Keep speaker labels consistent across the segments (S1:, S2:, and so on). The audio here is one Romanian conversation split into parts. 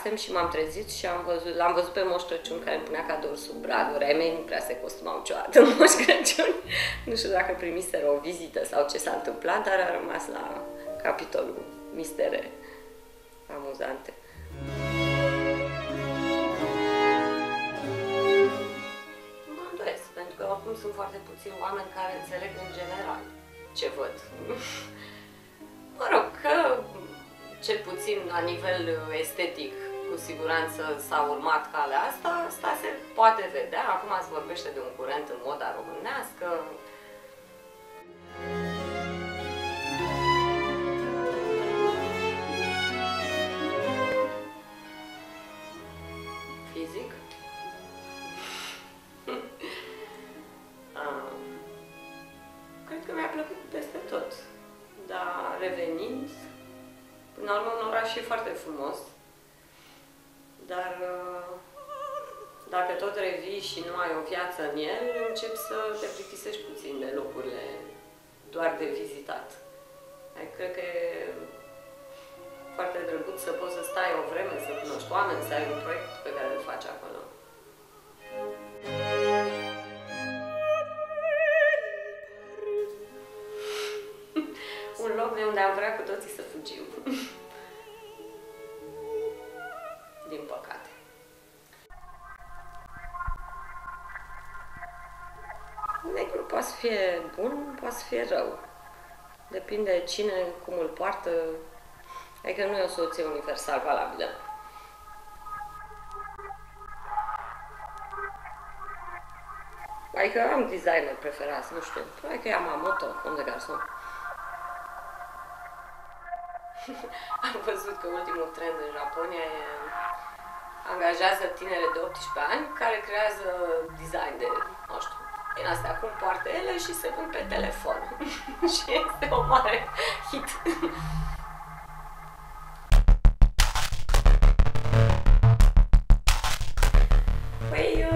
S1: culcasem și m-am trezit și am văzut, l-am văzut pe Moș Crăciun care îmi punea cadouri sub braduri. Ai mei nu prea se costumau niciodată în Moș Crăciun. Nu știu dacă primiseră o vizită sau ce s-a întâmplat, dar a rămas la capitolul mistere amuzante. Mă îndoiesc, pentru că oricum sunt foarte puțini oameni care înțeleg în general ce văd. Mă rog, că cel puțin la nivel estetic, cu siguranță s-a urmat calea asta, asta se poate vedea. Acum se vorbește de un curent în moda românească, fizic. Ah, Cred că mi-a plăcut peste tot. Dar revenind, până la urmă un oraș e foarte frumos, dar uh, dacă tot revii și nu ai o viață în el, începi să te plictisești puțin de locurile doar de vizitat. Adică cred că e foarte drăguț să poți să stai o vreme, să cunoști oameni, să ai un proiect pe care îl faci acolo. un loc de unde am vrea cu toții să fugim. Negru poate să fie bun, poate să fie rău. Depinde cine, cum îl poartă. Adică nu e o soluție universal valabilă. Adică am designer preferați, nu știu. Adică e Yamamoto, om de garson. am văzut că ultimul trend în Japonia e angajează tinere de 18 ani care creează design de, nu știu, din astea, cum poartă ele și se pun pe telefon. și este o mare hit. Păi,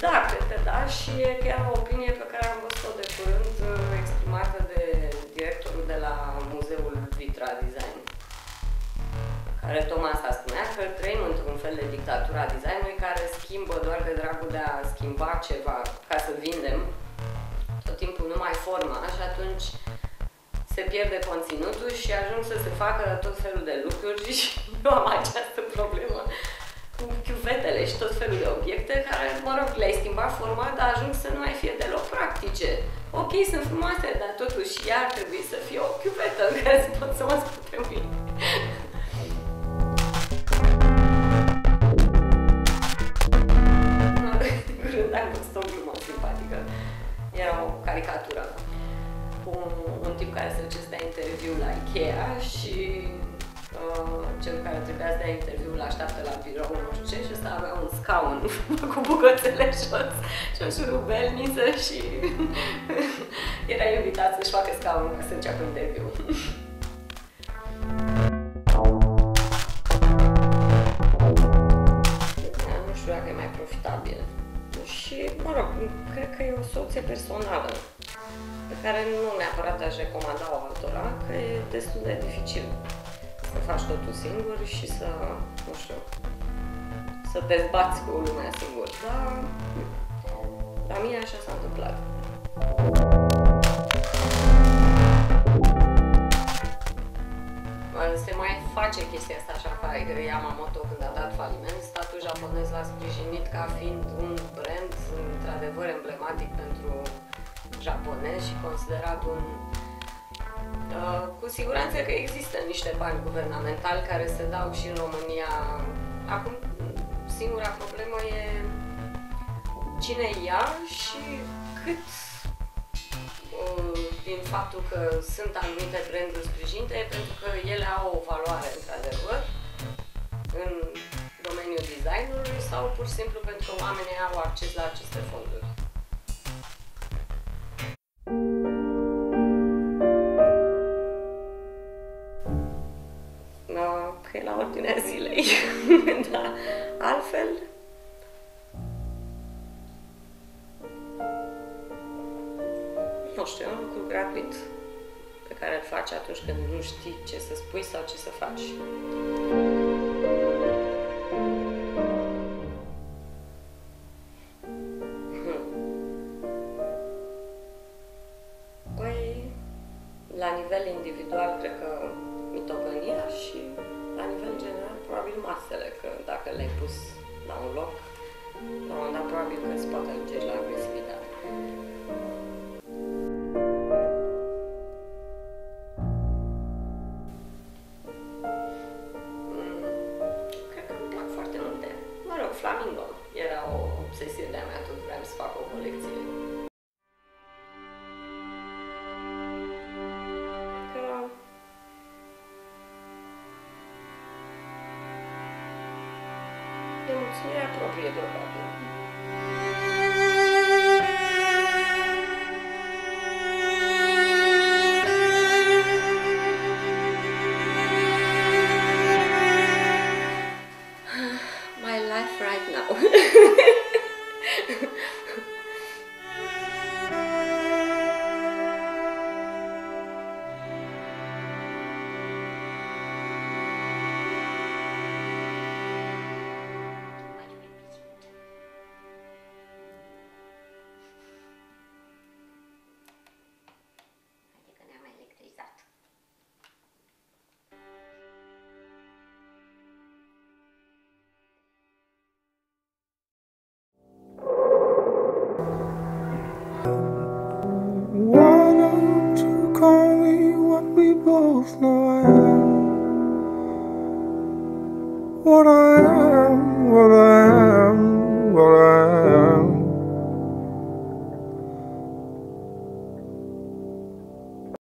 S1: da, cred că da și e chiar o opinie pe care am văzut-o de curând exprimată de directorul de la Muzeul Vitra Design care tocmai asta spunea, că trăim într-un fel de dictatura designului care schimbă doar de dragul de a schimba ceva ca să vindem tot timpul numai forma și atunci se pierde conținutul și ajung să se facă tot felul de lucruri și eu am această problemă cu chiuvetele și tot felul de obiecte care, mă rog, le-ai schimbat forma, dar ajung să nu mai fie deloc practice. Ok, sunt frumoase, dar totuși ea ar trebui să fie o chiuvetă în care să pot să mă spun pe mine. Era o caricatură cu un, un tip care se duce să dea interviu la Ikea și uh, cel care trebuia să dea interviu la așteaptă la birou, nu știu ce, și ăsta avea un scaun cu bucățele jos și o șurubelniță și era invitat să-și facă scaunul ca să înceapă interviul. nu știu dacă e mai profitabil și, mă rog, cred că e o soluție personală pe care nu neapărat aș recomanda-o altora, că e destul de dificil să faci totul singur și să, nu știu, să te zbați cu lumea singur. Dar la mine așa s-a întâmplat. Se mai face chestia asta așa, că Yamamoto când a dat faliment, statul japonez l-a sprijinit ca fiind un brand într-adevăr emblematic pentru japonezi și considerat un Uh, cu siguranță că există niște bani guvernamentali care se dau și în România. Acum, singura problemă e cine ia și cât uh, din faptul că sunt anumite branduri sprijinite, pentru că și simplu pentru că oamenii au acces la aceste fonduri. că e la ordinea zilei. da. Altfel, nu știu, e un lucru gratuit pe care îl faci atunci când nu știi ce să spui sau ce să faci. Individual, cred că mitocănia și la nivel general, probabil masele, că dacă le-ai pus la un loc, la un moment dat probabil că se poate ajunge la agresivitate. Mm, Cred că îmi plac foarte multe. Mă rog, Flamingo era o obsesiune de-a mea, tot vreau să fac o colecție. appropriate or not. My life right now.
S2: What I am.